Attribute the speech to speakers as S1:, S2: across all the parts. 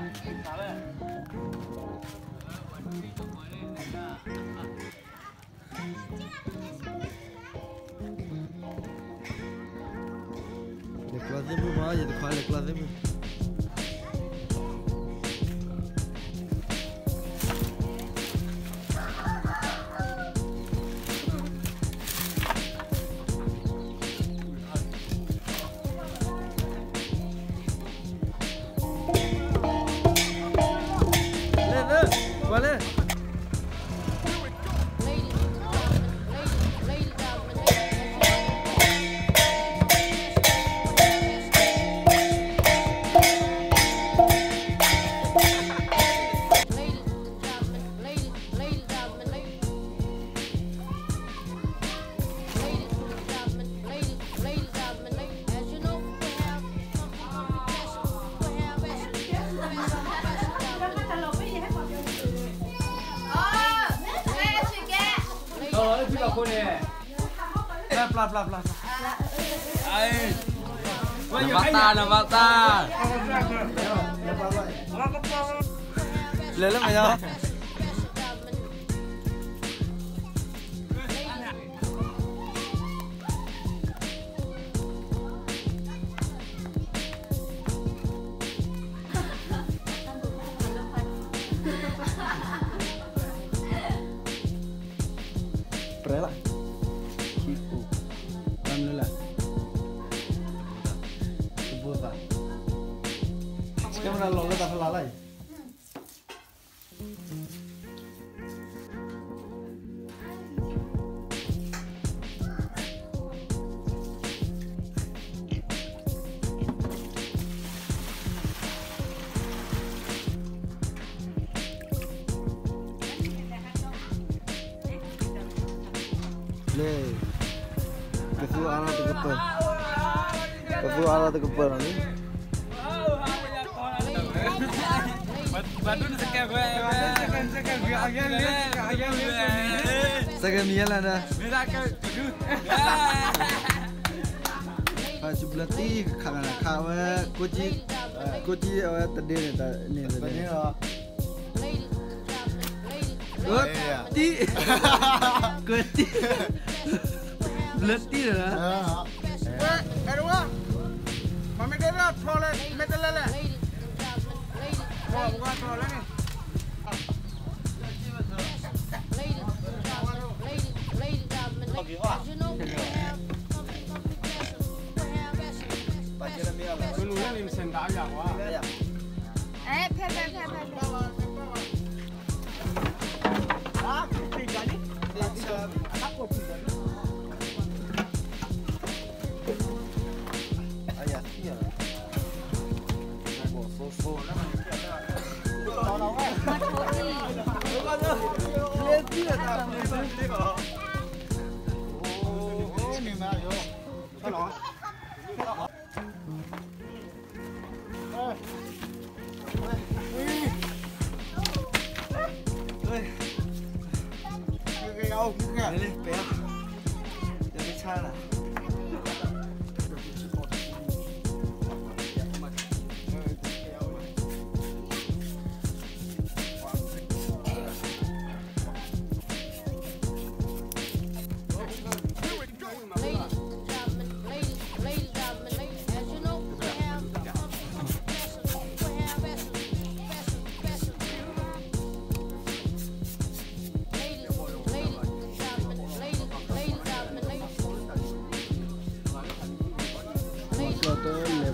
S1: 咋了我是一个活力很大啊我这样子的小美女来这鸽子不跑也得快点鸽子不
S2: 덕분에
S1: 블라블라블라
S2: 아이 맞다 나 맞다
S1: 레레 뭐야 네 그수 하나 더 급한 그수 하나 더 급한 아니 Saya mialan dah. Pas belati kanan kawe kuci kuci awak terdiri ni terdiri.
S3: Kuti
S1: kuti. Bloody lah.
S3: Eh, ada apa? Mami dah dah troll, metal lah. Wah, bukan troll ni.
S1: 三十六哦
S3: 明白了有大龙大龙哎喂
S1: 喂喂
S3: 这个腰鼓干
S1: 的不要拆了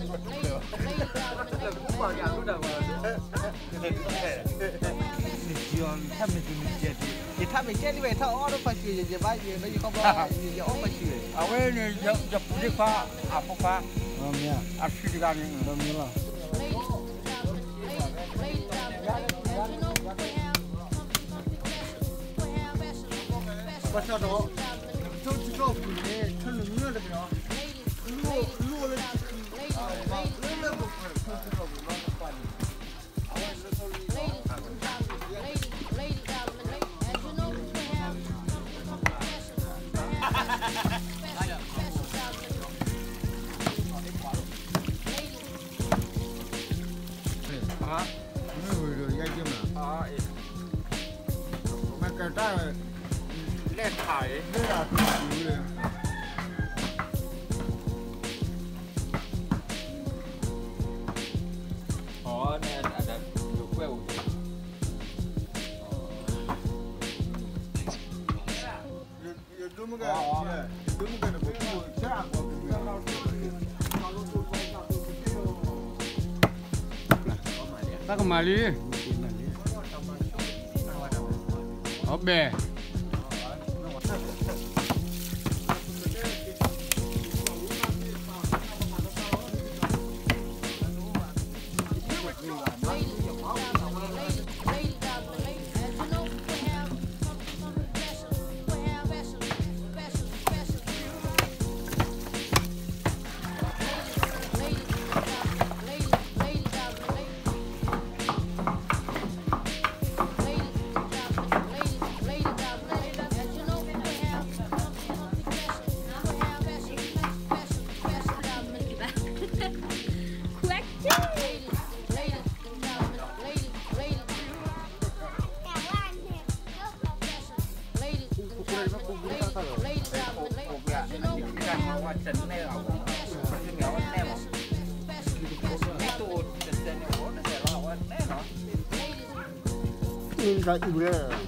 S1: 你们都没有。
S2: 不放假，都在玩。你这样，
S3: 他们怎么接的？你
S4: 他们接的呗，他俺都发去，一把去，没有好不好？你也发去。
S3: 啊，我那也也不的发，啊不发。啊
S1: 没啊，
S3: 啊十几大名，
S1: 都没了。
S3: 我晓得，走去找姑娘，成了女的了没有？落落了。哎呀，哈哈，没有这个眼镜嘛？啊哎，我们干这个来开，是吧？Tá com
S1: malí? Ó, bem.
S4: Ini kaki berat.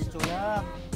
S5: Ito na.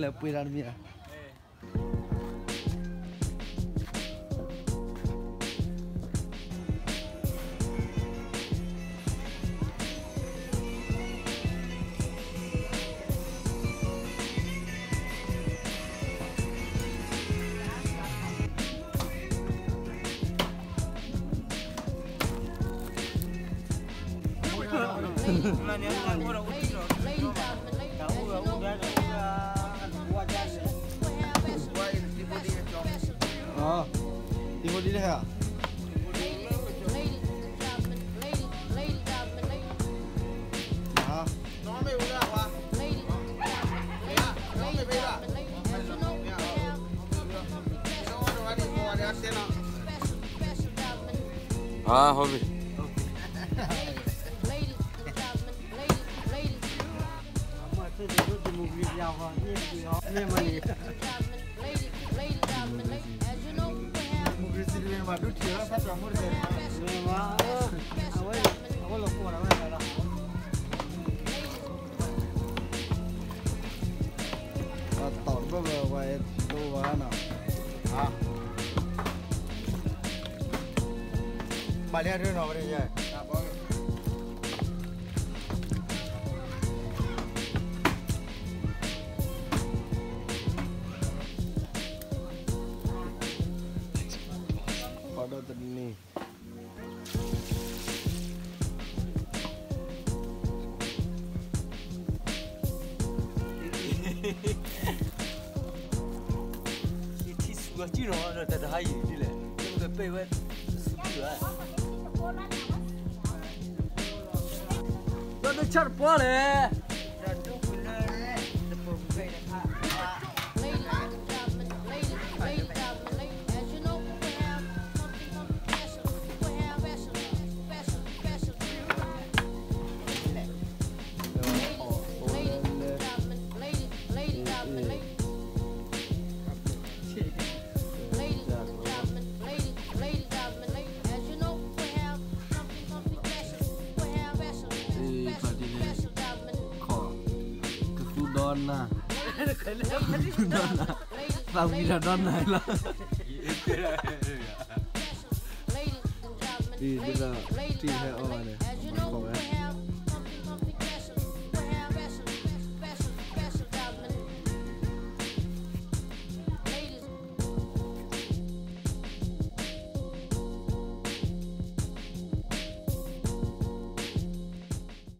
S1: Le puedo dar, i det her.
S3: Ah, hobby. Biarkan over aja.
S1: Pada terni.
S2: It is what you know. That high, didn't it? The pay went. 这这还有的嘞，
S1: Donna. Vamos mirar Donna lá.
S2: Ladies and
S1: gentlemen, ladies and gentlemen, ladies and gentlemen,